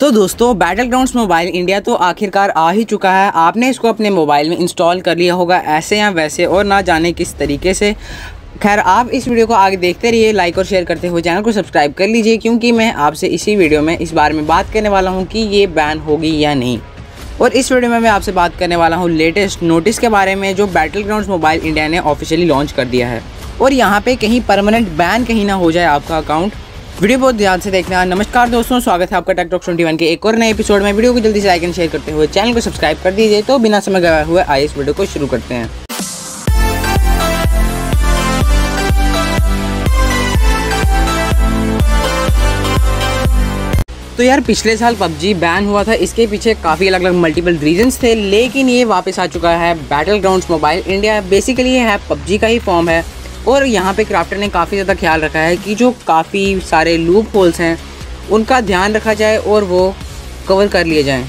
तो दोस्तों battle grounds Mobile India तो आखिरकार आ ही चुका है। आपने इसको अपने मोबाइल में इंस्टॉल कर लिया होगा, ऐसे या वैसे, और ना जाने किस तरीके से। खैर, आप इस वीडियो को आगे देखते रहिए लाइक और शेयर करते हुए चैनल को सब्सक्राइब कर लीजिए, क्योंकि मैं आपसे इसी वीडियो में इस बारे में बात करने वाला हूँ कि ये बैन होगी या नहीं। और इस वीडियो में मैं आपसे बात करने वाला हूँ लेटेस्ट नोटिस के बारे में, जो बैटल ग्राउंड मोबाइल इंडिया ने ऑफिशियली लॉन्च कर दिया है। और यहाँ पे कहीं परमानेंट बैन कहीं ना हो जाए आपका अकाउंट वीडियो बहुत ध्यान से देखना। नमस्कार दोस्तों, स्वागत है आपका टेक टॉक ट्वेंटी के एक और नए एपिसोड में। वीडियो को जल्दी से लाइक एंड शेयर करते हुए चैनल को सब्सक्राइब कर दीजिए तो बिना समय गवाए हुए आइए इस वीडियो को शुरू करते हैं। तो यार, पिछले साल पबजी बैन हुआ था, इसके पीछे काफ़ी अलग अलग मल्टीपल रीजंस थे, लेकिन ये वापस आ चुका है battle ground Mobile India basically ये है, पबजी का ही फॉर्म है। और यहाँ पे क्राफ्टर ने काफ़ी ज़्यादा ख्याल रखा है कि जो काफ़ी सारे लूप होल्स हैं, उनका ध्यान रखा जाए और वो कवर कर लिए जाएँ,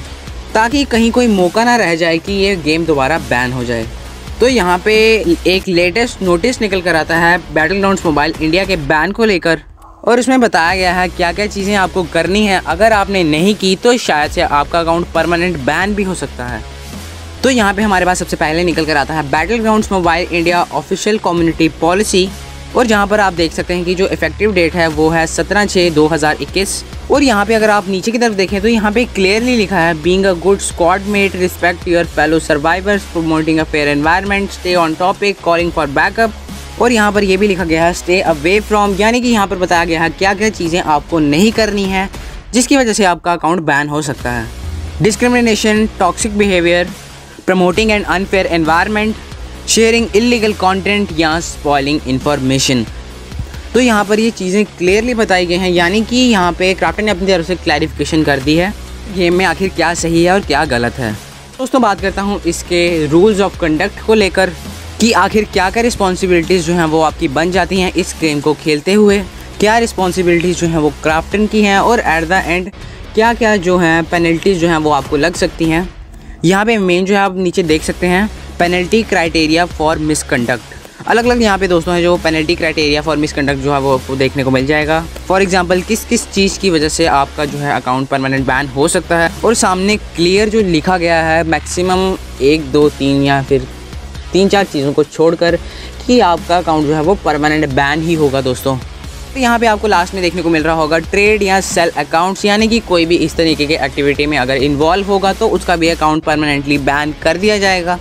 ताकि कहीं कोई मौका ना रह जाए कि ये गेम दोबारा बैन हो जाए। तो यहाँ पे एक लेटेस्ट नोटिस निकल कर आता है बैटल ग्राउंड मोबाइल इंडिया के बैन को लेकर। और इसमें बताया गया है क्या क्या चीज़ें आपको करनी है, अगर आपने नहीं की तो शायद से आपका अकाउंट परमानेंट बैन भी हो सकता है। तो यहाँ पे हमारे पास सबसे पहले निकल कर आता है Battlegrounds Mobile India official community policy और जहाँ पर आप देख सकते हैं कि जो इफ़ेक्टिव डेट है, वो है सत्रह छः दो हज़ार इक्कीस। और यहाँ पे अगर आप नीचे की तरफ़ देखें तो यहाँ पे क्लियरली लिखा है being a good squad mate respect your fellow survivors promoting a fair environment stay on topic calling for backup और यहाँ पर यह भी लिखा गया है स्टे अवे फ्रॉम यानी कि यहाँ पर बताया गया है क्या क्या चीज़ें आपको नहीं करनी है, जिसकी वजह से आपका अकाउंट बैन हो सकता है। Discrimination toxic behaviour promoting an unfair environment sharing illegal content या स्पॉइलिंग इंफॉर्मेशन तो यहाँ पर ये चीज़ें क्लियरली बताई गई हैं, यानी कि यहाँ पे क्राफ्टन ने अपनी तरफ़ से क्लैरिफिकेशन कर दी है गेम में आखिर क्या सही है और क्या गलत है। दोस्तों, बात करता हूँ इसके रूल्स ऑफ़ कंडक्ट को लेकर, कि आखिर क्या क्या रिस्पॉन्सिबिलिटीज़ जो हैं वो आपकी बन जाती हैं इस गेम को खेलते हुए, क्या रिस्पॉन्सिबिलिटीज़ जो हैं वो क्राफ्टन की हैं, और एट द एंड क्या क्या जो हैं पेनल्टीज़ जो हैं वो आपको लग सकती हैं। यहाँ पे मेन जो है आप नीचे देख सकते हैं पेनल्टी क्राइटेरिया फॉर मिसकंडक्ट अलग अलग यहाँ पे दोस्तों है जो पेनल्टी क्राइटेरिया फॉर मिसकंडक्ट जो है वो आपको देखने को मिल जाएगा। फॉर एग्ज़ाम्पल किस किस चीज़ की वजह से आपका जो है अकाउंट परमानेंट बैन हो सकता है? और सामने क्लियर जो लिखा गया है मैक्सिमम एक, दो, तीन या फिर तीन चार चीज़ों को छोड़कर कि आपका अकाउंट जो है वो परमानेंट बैन ही होगा दोस्तों। तो यहाँ पे आपको लास्ट में देखने को मिल रहा होगा ट्रेड या सेल अकाउंट्स यानी कि कोई भी इस तरीके के एक्टिविटी में अगर इन्वॉल्व होगा तो उसका भी अकाउंट परमानेंटली बैन कर दिया जाएगा।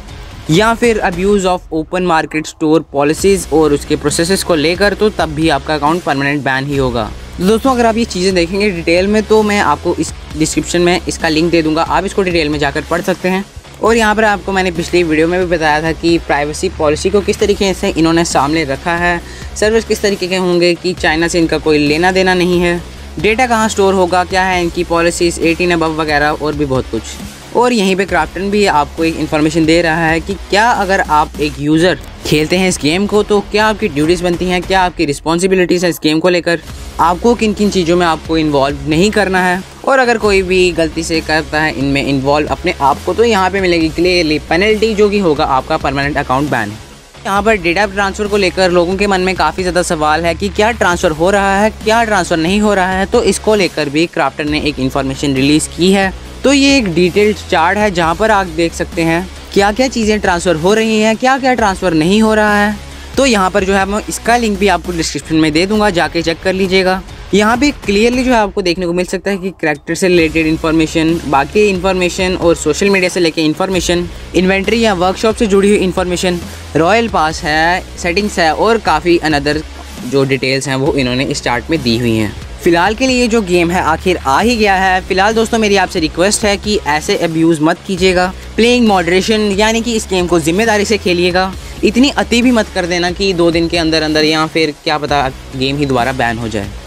या फिर abuse of open market store policies और उसके प्रोसेसेस को लेकर तो तब भी आपका अकाउंट परमानेंट बैन ही होगा। तो दोस्तों, अगर आप ये चीज़ें देखेंगे डिटेल में तो मैं आपको इस डिस्क्रिप्शन में इसका लिंक दे दूँगा। आप इसको डिटेल में जाकर पढ़ सकते हैं। और यहाँ पर आपको मैंने पिछली वीडियो में भी बताया था कि प्राइवेसी पॉलिसी को किस तरीके से इन्होंने सामने रखा है। सर्विस किस तरीके के होंगे कि चाइना से इनका कोई लेना देना नहीं है। डेटा कहाँ स्टोर होगा, क्या है इनकी पॉलिसीज़ एटीन अबव वगैरह और भी बहुत कुछ। और यहीं पे क्राफ्टन भी आपको एक इन्फॉर्मेशन दे रहा है कि क्या अगर आप एक यूज़र खेलते हैं इस गेम को तो क्या आपकी ड्यूटीज़ बनती हैं, क्या आपकी रिस्पॉन्सिबिलिटीज़ है इस गेम को लेकर? आपको किन किन चीज़ों में आपको इन्वॉल्व नहीं करना है? और अगर कोई भी गलती से करता है, इनमें इन्वॉल्व अपने आप को तो यहाँ पे मिलेगी। क्लियरली पेनल्टी जो कि होगा, आपका परमानेंट अकाउंट बैन है। यहाँ पर डेटा ट्रांसफ़र को लेकर लोगों के मन में काफ़ी ज़्यादा सवाल है कि क्या ट्रांसफ़र हो रहा है, क्या ट्रांसफ़र नहीं हो रहा है तो इसको लेकर भी क्राफ्टर ने एक इन्फॉर्मेशन रिलीज़ की है। तो ये एक डिटेल्ड चार्ट है, जहाँ पर आप देख सकते हैं क्या क्या चीज़ें ट्रांसफ़र हो रही हैं क्या क्या ट्रांसफ़र नहीं हो रहा है। तो यहाँ पर जो है, मैं इसका लिंक भी आपको डिस्क्रिप्शन में दे दूँगा, जाके चेक कर लीजिएगा। यहाँ पे क्लियरली जो है आपको देखने को मिल सकता है कि करेक्टर से रिलेटेड इन्फॉर्मेशन बाकी इन्फॉर्मेशन और सोशल मीडिया से लेके इन्फॉर्मेशन इन्वेंट्री या वर्कशॉप से जुड़ी हुई इन्फॉर्मेशन रॉयल पास है सेटिंग्स है और काफ़ी अनदर जो डिटेल्स हैं वो इन्होंने स्टार्ट में दी हुई हैं। फ़िलहाल के लिए जो गेम है, आखिर आ ही गया है। फ़िलहाल दोस्तों, मेरी आपसे रिक्वेस्ट है कि ऐसे अब्यूज़ मत कीजिएगा। प्लेइंग मॉडरेशन यानी कि इस गेम को ज़िम्मेदारी से खेलिएगा। इतनी अति भी मत कर देना कि दो दिन के अंदर अंदर या फिर क्या पता गेम ही दोबारा बैन हो जाए।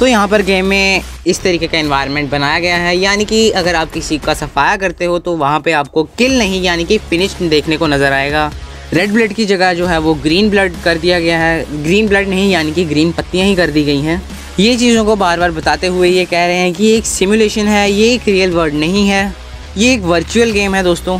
तो यहाँ पर गेम में इस तरीके का इन्वायरमेंट बनाया गया है। यानी कि अगर आप किसी का सफाया करते हो तो वहाँ पे आपको किल नहीं, यानी कि फिनिश देखने को नज़र आएगा। रेड ब्लड की जगह जो है, वो ग्रीन ब्लड कर दिया गया है। ग्रीन ब्लड नहीं, यानी कि ग्रीन पत्तियाँ ही कर दी गई हैं। ये चीज़ों को बार बार बताते हुए ये कह रहे हैं कि एक सिमुलेशन है, ये एक रियल वर्ल्ड नहीं है। ये एक वर्चुअल गेम है दोस्तों।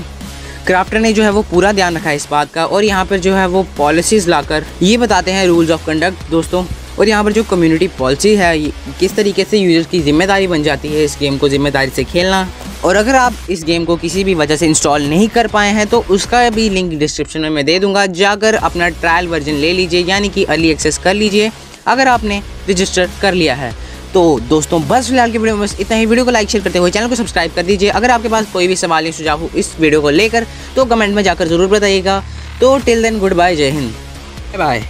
क्राफ्टर ने जो है, वो पूरा ध्यान रखा है इस बात का। और यहाँ पर जो है, वो पॉलिसीज़ लाकर ये बताते हैं रूल्स ऑफ़ कंडक्ट दोस्तों। और यहाँ पर जो कम्युनिटी पॉलिसी है किस तरीके से यूज़र्स की ज़िम्मेदारी बन जाती है, इस गेम को ज़िम्मेदारी से खेलना? और अगर आप इस गेम को किसी भी वजह से इंस्टॉल नहीं कर पाए हैं तो उसका भी लिंक डिस्क्रिप्शन में मैं दे दूँगा। जाकर अपना ट्रायल वर्जन ले लीजिए, यानी कि अर्ली एक्सेस कर लीजिए, अगर आपने रजिस्टर कर लिया है। तो दोस्तों, बस फ़िलहाल की वीडियो में बस इतना ही। वीडियो को लाइक शेयर करते हुए चैनल को सब्सक्राइब कर दीजिए। अगर आपके पास कोई भी सवाल या सुझाव हो इस वीडियो को लेकर तो कमेंट में जाकर ज़रूर बताइएगा। तो टिल देन गुड बाय जय हिंद। बाय